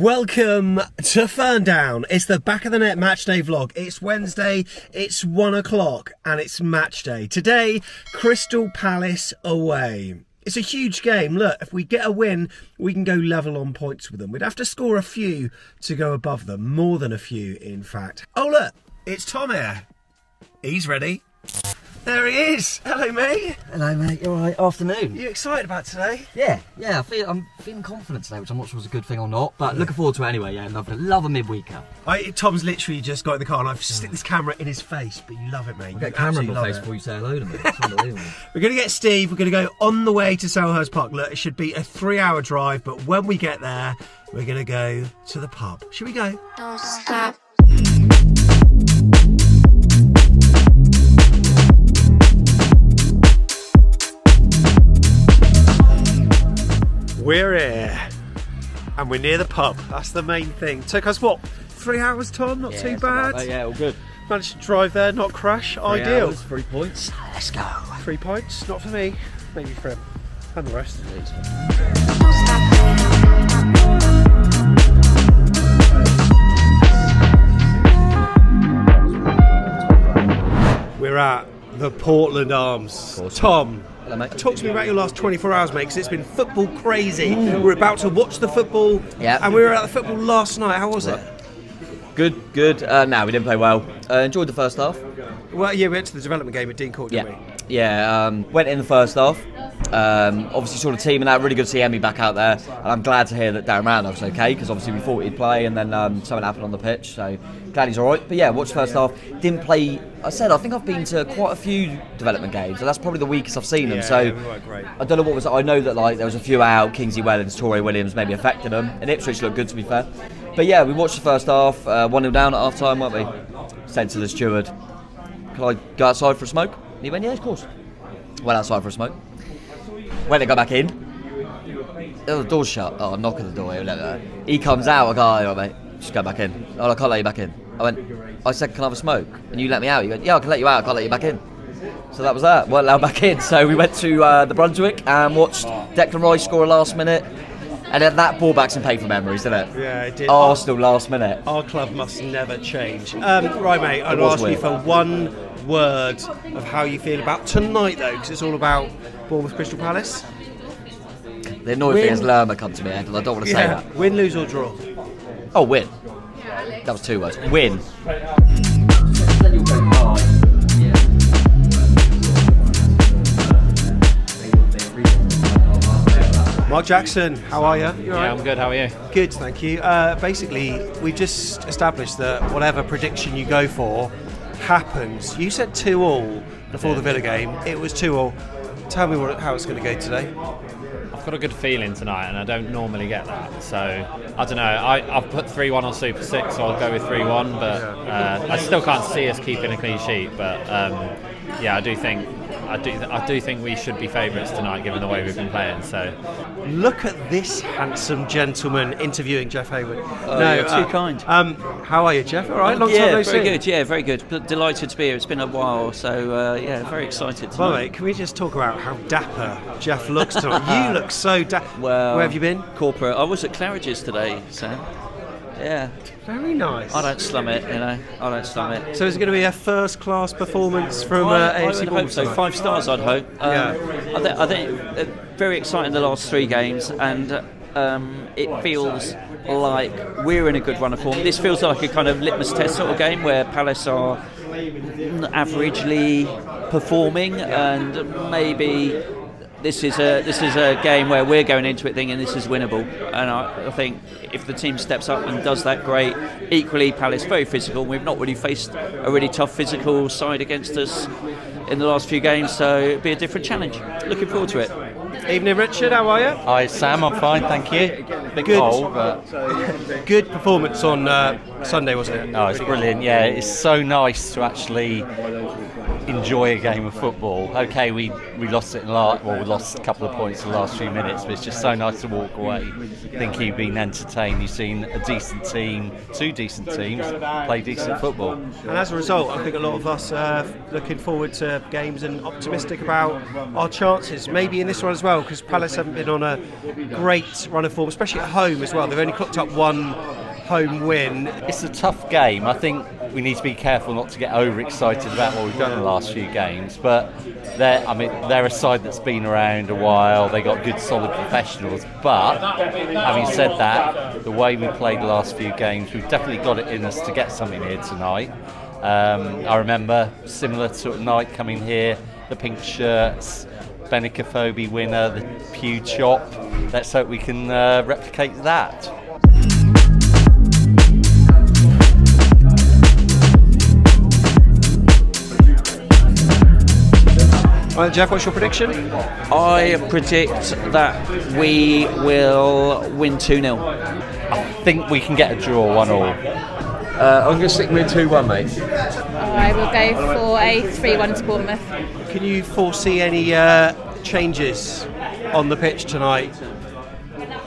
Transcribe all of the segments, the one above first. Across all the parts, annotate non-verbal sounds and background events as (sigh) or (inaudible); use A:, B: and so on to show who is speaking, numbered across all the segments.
A: Welcome to Ferndown. It's the back of the net match day vlog. It's Wednesday, it's one o'clock, and it's match day. Today, Crystal Palace away. It's a huge game. Look, if we get a win, we can go level on points with them. We'd have to score a few to go above them, more than a few, in fact. Oh, look, it's Tom here. He's ready. There he is. Hello, mate.
B: Hello, mate. You all right? Afternoon.
A: You excited about today?
B: Yeah, yeah. I feel I'm feeling confident today, which I'm not sure is a good thing or not, but looking forward to it anyway. Yeah, love it. Love a midweeker.
A: I, Tom's literally just got in the car and I've stick this camera in his face, but you love it, mate.
B: Get a
A: You
B: camera in
A: absolutely
B: my face
A: it.
B: before you say hello to me. (laughs)
A: We're going to get Steve. We're going to go on the way to Selhurst Park. Look, it should be a three-hour drive, but when we get there, we're going to go to the pub. Should we go?
C: Don't stop.
A: We're here, and we're near the pub. That's the main thing. Took us what? Three hours, Tom. Not too bad.
B: yeah, all good.
A: Managed to drive there, not crash.
B: Three
A: Ideal.
B: hours, three points. Let's go.
A: Three points, Not for me. Maybe for him and the rest.
C: Don't stop.
A: We're at the Portland Arms. Tom,
B: Mate.
A: talk to me about your last 24 hours, mate, because it's been football crazy. We're about to watch the football,
B: Yeah.
A: and we were at the football last night. How was it?
D: Good, good. Uh, no, we didn't play well. Uh, enjoyed the first half.
A: Well, yeah, we went to the development game at Dean Court,
D: Yeah,
A: didn't we?
D: yeah. Um, went in the first half. Um, obviously saw the team and that. Really good to see Emmy back out there. And I'm glad to hear that Darren Randolph's okay because obviously we thought he'd play and then um, something happened on the pitch. So glad he's all right. But yeah, watched the first half. Didn't play. I said I think I've been to quite a few development games. So that's probably the weakest I've seen them.
A: Yeah,
D: so
A: we.
D: I don't know what was. I know that like there was a few out. Kingsley Wellens, Torrey Williams maybe affected them. And Ipswich looked good to be fair. But yeah, we watched the first half. Uh, one 0 down at half time, weren't we? Said to the steward, "Can I go outside for a smoke?" And he went, "Yeah, of course." Went outside for a smoke. When they go back in, oh, the door's shut. Oh, knock at the door. He'll let He comes out. I go, "Oh, mate, just go back in." Oh, I can't let you back in. I went. I said, "Can I have a smoke?" And you let me out. You went, "Yeah, I can let you out. I can't let you back in." So that was that. weren't allowed back in. (laughs) So we went to uh, the Brunswick and watched Declan Rice score a last minute, and then that brought back some painful memories, didn't it?
A: Yeah, it did.
D: Arsenal last minute.
A: Our club must never change. Um, right, mate,
D: I'll
A: ask you for one word of how you feel about tonight, though, because it's all about Bournemouth Crystal Palace.
D: The annoying thing is Lerma come to me, and I don't want to say that.
A: Win, lose, or draw.
D: Oh, win. That was two words. Win.
A: Mark Jackson, how are you? You
E: Yeah,
A: right?
E: I'm good. How are you?
A: Good, thank you. Uh, basically, we've just established that whatever prediction you go for happens. You said 2 all before the Villa game. It was 2 all. Tell me what, how it's going to go today.
E: I've got a good feeling tonight, and I don't normally get that. So I don't know. I, I've put three one on Super Six, so I'll go with three one. But uh, I still can't see us keeping a clean sheet. But um, yeah, I do think I do I do think we should be favourites tonight, given the way we've been playing. So
A: Look at this handsome gentleman interviewing Jeff Hayward.
F: no you're too kind.
A: Um, how are you, Jeff? All right, long time
F: yeah,
A: no
F: very good. Yeah, very good. But delighted to be here. It's been a while, so uh, yeah, very excited.
A: Well,
F: tonight.
A: mate, can we just talk about how dapper Jeff looks tonight? you (laughs) look so dapper.
F: Well,
A: Where have you been?
F: Corporate. I was at Claridge's today, Sam. Yeah,
A: Very nice.
F: I don't slum it. You know, I don't slum it.
A: So is it going to be a first-class performance from uh,
F: I, I
A: AFC
F: would hope so. Five stars, I'd hope. Um,
A: Yeah.
F: I, th- I think uh, very exciting the last three games, and um, it feels like we're in a good run of form. This feels like a kind of litmus test sort of game where Palace are averagely performing, and maybe this is a this is a game where we're going into it thinking this is winnable. And I, I think if the team steps up and does that, great. Equally, Palace very physical. We've not really faced a really tough physical side against us in the last few games, so it'll be a different challenge. Looking forward to it.
A: Evening, Richard. How are you?
G: Hi Sam, I'm fine, thank you. Big
A: Good.
G: cold, (laughs) but
A: Good performance on uh, Sunday, wasn't it?
G: no, it's brilliant. Yeah, it's so nice to actually enjoy a game of football. Okay, we, we lost it in last, well, we lost a couple of points in the last few minutes, but it's just so nice to walk away thinking you've been entertained. You've seen a decent team, two decent teams, play decent football.
A: And as a result, I think a lot of us are looking forward to games and optimistic about our chances, maybe in this one as well, because Palace haven't been on a great run of form, especially at home as well. They've only clocked up one home win.
G: It's a tough game. I think we need to be careful not to get overexcited about what we've done in the last few games. But they're, I mean, they're a side that's been around a while. They got good, solid professionals. But having said that, the way we played the last few games, we've definitely got it in us to get something here tonight. Um, I remember similar sort of night coming here, the pink shirts. Benica Phobie winner, the Pew Chop. Let's hope we can uh, replicate that.
A: Well, Jeff, what's your prediction?
F: I predict that we will win 2 0.
G: I think we can get a draw, one all.
C: Uh, I'm going to stick with 2 1, mate.
H: I will go for a 3 1 to Bournemouth.
A: Can you foresee any uh, changes on the pitch tonight?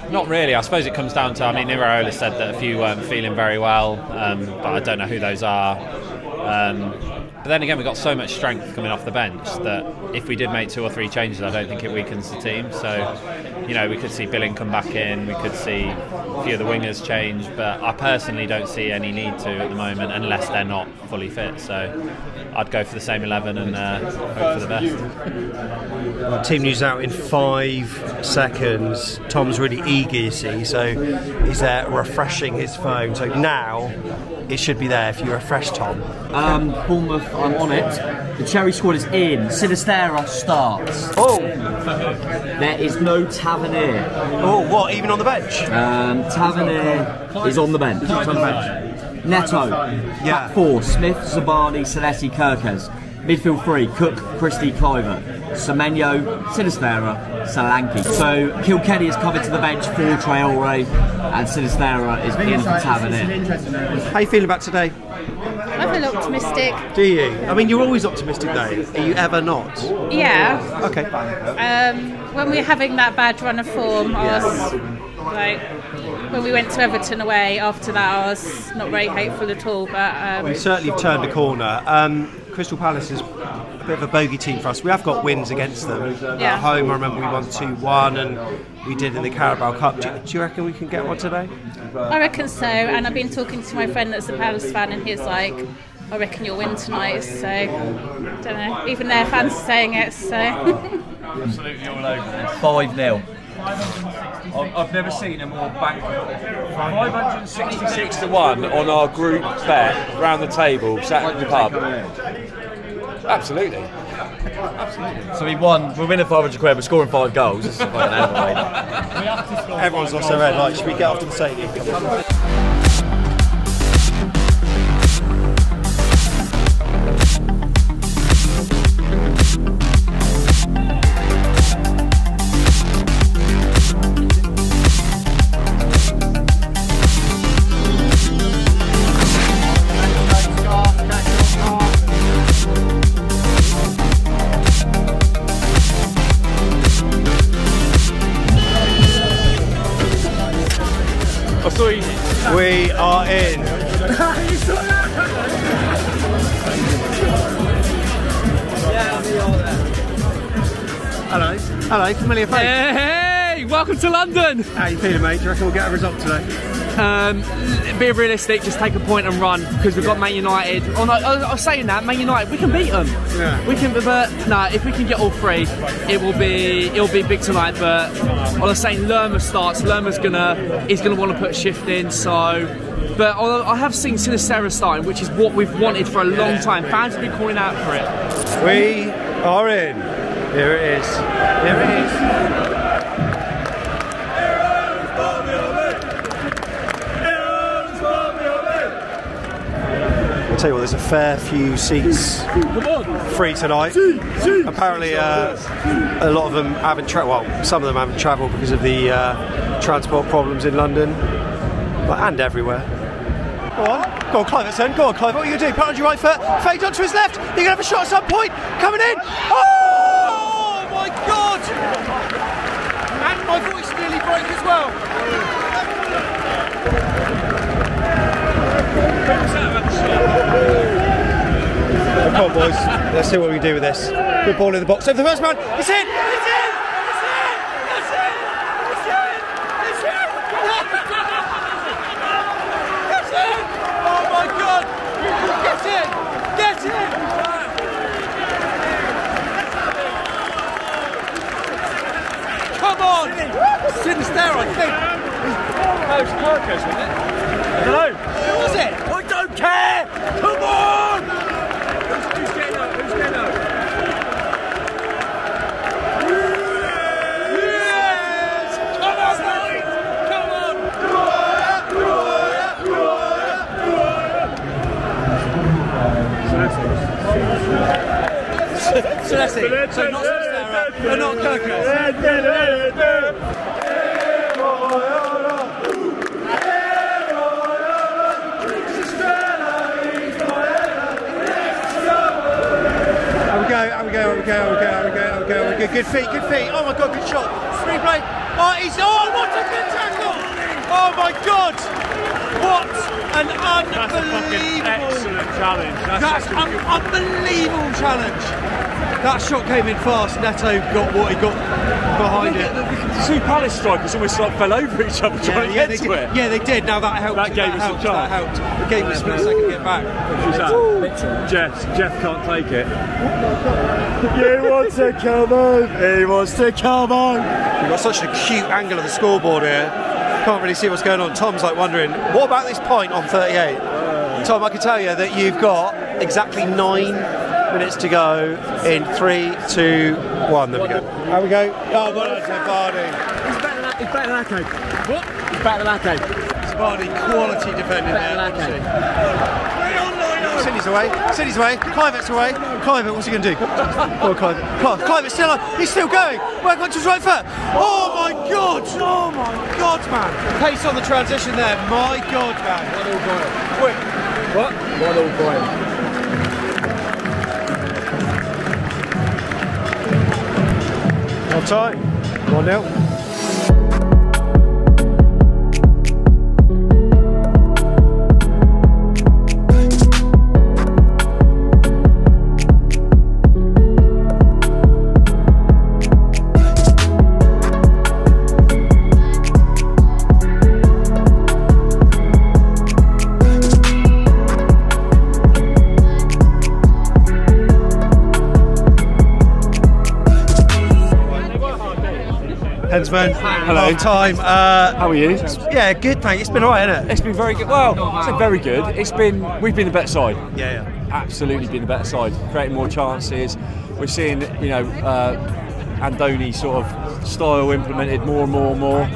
E: Not really. I suppose it comes down to. I mean, Iraola said that a few weren't feeling very well, um, but I don't know who those are. Um, but then again, we've got so much strength coming off the bench that if we did make two or three changes, I don't think it weakens the team. So, you know, we could see Billing come back in, we could see a few of the wingers change, but I personally don't see any need to at the moment unless they're not fully fit. So, I'd go for the same 11 and uh, hope for the best.
A: Well, team news out in five seconds. Tom's really eager, you see, so he's there refreshing his phone. So now it should be there if you refresh Tom.
D: Um, Bournemouth, I'm on it. The Cherry squad is in. Sinisterra starts.
A: Oh,
D: There is no Tavernier.
A: oh, what? Even on the bench?
D: Um, Tavernier is on the bench. Neto.
A: Yeah.
D: Back four. Smith, Zabarnyi, Saletti, Kerkez. Midfield three. Cook, Christie, Kluivert. Semenyo, Sinisterra, Solanke. So Kilkenny is coming to the bench for Traore and Sinisterra is in for Tavernier.
A: How you feeling about today?
H: I feel optimistic.
A: Do you? I mean, you're always optimistic, though. Are you ever not?
H: Yeah.
A: Okay.
H: Um, when we were having that bad run of form, I was like, when we went to Everton away after that, I was not very hopeful at all. But um,
A: We certainly turned a corner. Um, Crystal Palace is a bit of a bogey team for us. We have got wins against them.
H: Yeah.
A: At home, I remember we won 2 1 and we did in the Carabao Cup. Do, do you reckon we can get one today?
H: I reckon so. And I've been talking to my friend that's a Palace fan, and he's like, I reckon you'll win tonight. So, don't know. Even their fans are saying it. So, (laughs) absolutely all over this.
D: Five 0
I: I've never seen a more bank. 566 to 1 on our group bet round the table, sat in the pub. Absolutely.
D: So we won. We're winning 500 quid. We're scoring five goals. This is fucking hell of a way.
A: Everyone's lost their head. Like, should we get off to the stadium?
J: To London.
A: How you feeling, mate? Do you reckon we'll get a result today?
J: Um, be realistic, just take a point and run because we've got Man United. Oh no, I I was saying that Man United, we can beat them.
A: Yeah.
J: We can, but no, if we can get all three, it will be it will be big tonight. But I was saying, Lerma starts. Lerma's gonna he's gonna want to put a shift in. So, but I I have seen Sinisterra starting, which is what we've wanted for a long time. Fans have been calling out for it.
A: We are in. Here it is. Here it is. Tell you what, there's a fair few seats free tonight. Apparently, uh, a lot of them haven't travelled. Well, some of them haven't travelled because of the uh, transport problems in London, but and everywhere. Go on. Go on, Clive, Cliverton. Go on, Clive. What are you going to do? Put on your right foot. Fade onto his left. You're going to have a shot at some point. Coming in. Oh, my God. And my voice nearly broke as well. Come on, boys. Let's see what we do with this. Good ball in the box. Over the first man. It's in. It's in. It's in. It's in. It's in. It's in. Oh my God. Get in. Get in. Come on. Sinister, I think.
I: No, it's Kerkez, wasn't it? I don't know.
A: Who was it? I don't care. Come on.
I: Who's getting up? Who's getting up?
A: Yes! Come on, boys! Come on! Celeste. So not Celeste, but not Kerkez. How we go, how we go, how we go, how we go, how we go, how we go, how we go. Good feet, good feet. Oh my god, good shot. Free play. Oh, he's, oh, what a good tackle. Oh my god. What an unbelievable.
I: Excellent challenge. That's,
A: That's
I: that's
A: an unbelievable challenge. That shot came in fast. Neto got what he got behind it.
I: The two Palace strikers almost like fell over each other trying to
A: yeah,
I: get
A: they
I: to
A: did.
I: it.
A: yeah, they did. Now that helped.
I: That gave us a chance.
A: That helped. It gave us a split second to get back.
I: Who's that? Jeff. Jeff can't take it. you want to come on? He wants to come on.
A: We've got such an acute angle of the scoreboard here. Can't really see what's going on. Tom's like wondering, what about this point on 38? Tom, I can tell you that you've got exactly nine minutes to go in three, two, one. There we go. How we go? Oh, well done, Vardy.
I: He's better than, he's better than Ake. What? He's better than Ake.
A: Vardy, quality defending there. City's away. City's away. Kluivert's away. Kluivert, what's he going to do? Go on, Kluivert. Still on. He's still going. Work on to his right foot. Oh my God. Oh my God, man. Pace on the transition there. My God, man. One all boil. Quick.
I: What? One all boil.
A: Half time. 1 0. Hensman.
I: Hello.
A: Half time. Uh,
I: How are you?
A: yeah, good, thank you. It's been alright, hasn't it?
I: It's been very good. Well, I say very good. It's been we've been the better side.
A: Yeah, yeah.
I: Absolutely been the better side. Creating more chances. We're seeing you know uh, Andoni sort of style implemented more and more and more.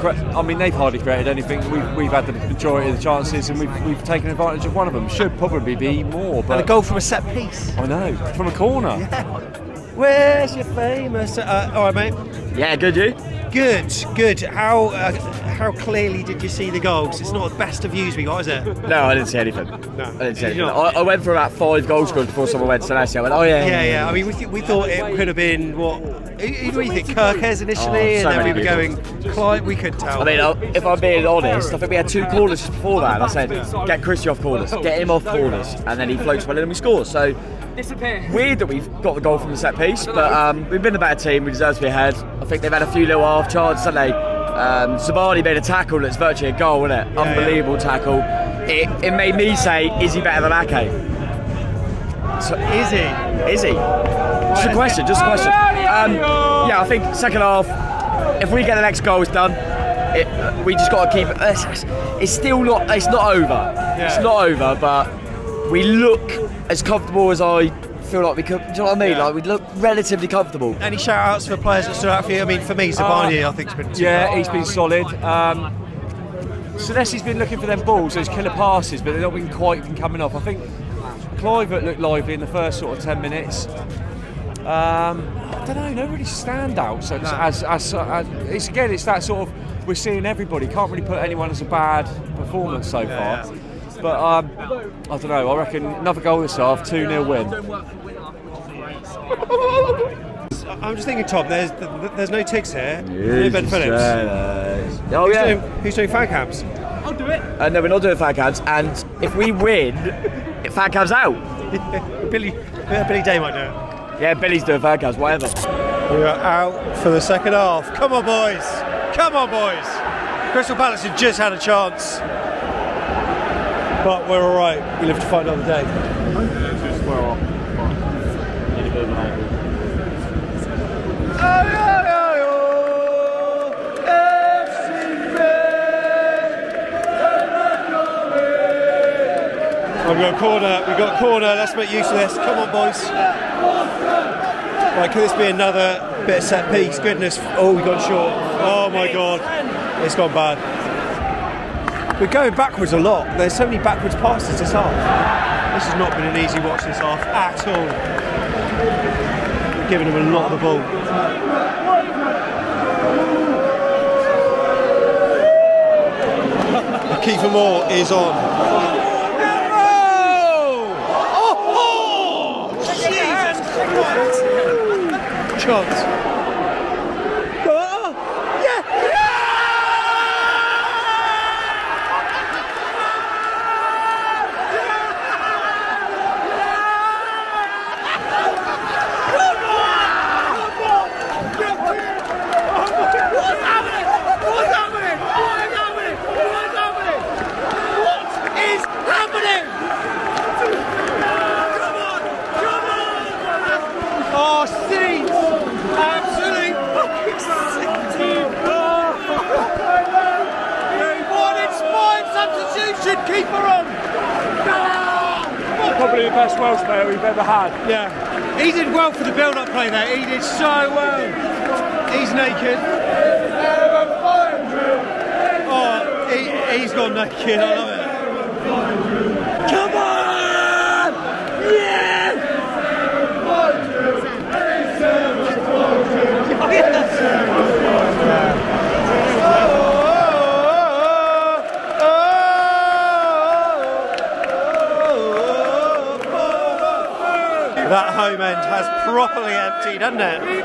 I: I mean, they've hardly created anything. We've, we've had the majority of the chances, and we've, we've taken advantage of one of them. Should probably be more, but
A: And a goal from a set piece.
I: I know from a corner.
A: Where's your famous? Uh, all right, mate.
D: Yeah, good you.
A: Good, good. How uh, how clearly did you see the goal? 'Cause it's not the best of views we got, is it?
D: No, I didn't see anything.
A: No.
D: I didn't see anything. I, I went for about five goal scores before someone went to Celeste. I went, oh yeah.
A: Yeah, yeah. I mean, we, th- we thought it could have been what? Who, who do you think? Kerkez initially,
D: Oh, so
A: and then we were
D: people.
A: going Clyde. We could tell.
D: I mean, uh, if I'm being honest, I think we had two corners just before that. And I said, get Christie off corners, get him off corners, and then he floats well in and we score. So weird that we've got the goal from the set piece, but um, we've been the better team. We deserve to be ahead. I think they've had a few little half charges, haven't they? Um, made a tackle that's virtually a goal, isn't it? Unbelievable tackle. It, it made me say, is he better than Ake? So,
A: is he?
D: Is he? Just a question, just a question. Um, yeah, I think second half, if we get the next goal, it's done. It, we just got to keep it. It's, it's still not. It's not over. It's not over, but we look as comfortable as I feel like we could. Do you know what I mean?
A: Yeah.
D: Like we'd look relatively comfortable.
A: Any shout outs for players that stood out for you? I mean, for me, Zabarnyi, I think's been.
I: Yeah, he's been solid. Um, Celeste's been looking for them balls, those killer passes, but they've not been quite been coming off. I think Kluivert looked lively in the first sort of 10 minutes. Um, I don't know, no really standouts. As, as, as, as, it's again, it's that sort of we're seeing everybody. Can't really put anyone as a bad performance so far. But um, I don't know. I reckon another goal this half, two 0 win.
A: I'm just thinking, Tom. There's there's no ticks here. no Ben Phillips.
D: Oh
A: Who's
D: yeah.
A: doing, who's doing fan cams?
J: I'll do it.
D: Uh, no, we're not doing fan cabs. And if we win, (laughs) fan cabs out. (laughs)
A: Billy, yeah, Billy Day might do it.
D: Yeah, Billy's doing fan cabs. Whatever.
A: We are out for the second half. Come on, boys. Come on, boys. Crystal Palace have just had a chance. But we're all right. We live to fight another day. We've got a corner. We've got a corner. Let's make use of this. Come on, boys. Right, could this be another bit of set piece? Goodness. Oh, we got short. Oh my god. It's gone bad. We're going backwards a lot. There's so many backwards passes this half. This has not been an easy watch this half at all. We're giving them a lot of the ball. Kieffer Moore is on. Oh! Oh! Jesus Christ! Chance. Oh! Yeah! Oh, Seeds! Absolute fucking Seeds! What inspired substitution? Kieffer on!
I: Probably the best Welsh player we've ever had.
A: Yeah. He did well for the build-up play there. He did so well. He's naked. Oh, he, he's gone naked. I love it. Come on! Yeah! (laughs) hasn't it?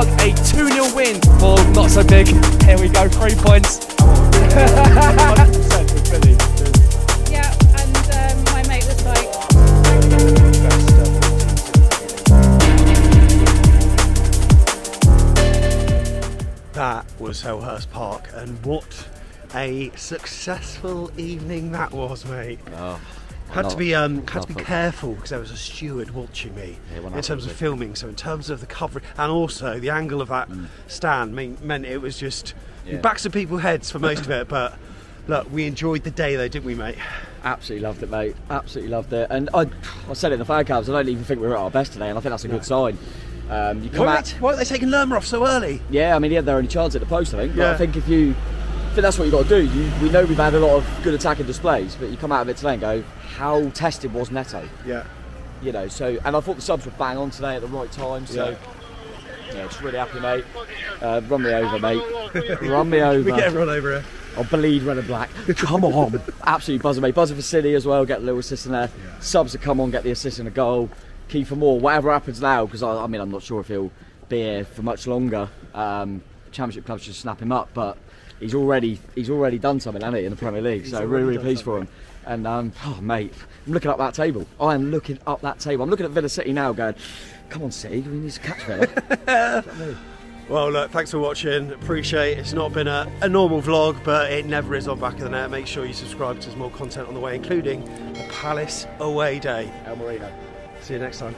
A: Prague, a
J: 2-0 win for Not So Big. Here we go, three points. (laughs)
I: yeah, and um, my mate was like...
A: That was Selhurst Park, and what a successful evening that was, mate.
D: Oh.
A: Had to be um, had to be careful because there was a steward watching me
D: Yeah,
A: in terms of filming. So in terms of the coverage and also the angle of that stand mean, meant it was just
D: Mm. Yeah.
A: backs of people's heads for most of it. But look, we enjoyed the day though, didn't we, mate?
D: Absolutely loved it, mate. Absolutely loved it. And I, I said it in the fan cabs. I don't even think we were at our best today, and I think that's a good sign. Um, you come
A: Why,
D: out.
A: they, why are they taking Lerma off so early?
D: Yeah, I mean, he had their only chance at the post, I think. But
A: Yeah.
D: I think if you, I think that's what you've got to do. You, we know we've had a lot of good attacking displays, but you come out of it today and go, how tested was Neto?
A: Yeah.
D: You know, so and I thought the subs were bang on today at the right time. So yeah, just really happy, mate. Uh, run me over, mate. (laughs) run me over.
A: We get everyone over here.
D: I'll bleed red and black. Come on. Absolutely buzzing, mate. Buzzing for City as well. Get a little assist in there. Subs to come on, get the assist and a goal. Kieffer Moore. whatever happens now, because I, I mean, I'm not sure if he'll be here for much longer. Um, championship clubs should snap him up, but he's already he's already done something, hasn't he, in the Premier League? so really, really pleased for him. And um, oh, mate, I'm looking up that table. I am looking up that table. I'm looking at Villa City now, going, "Come on, City, we need to catch Villa." (laughs)
A: Well, look, thanks for watching. Appreciate it's not been a, a normal vlog, but it never is on Back of the Net. Make sure you subscribe 'cause there's more content on the way, including the Palace away day.
D: El Marino.
A: See you next time.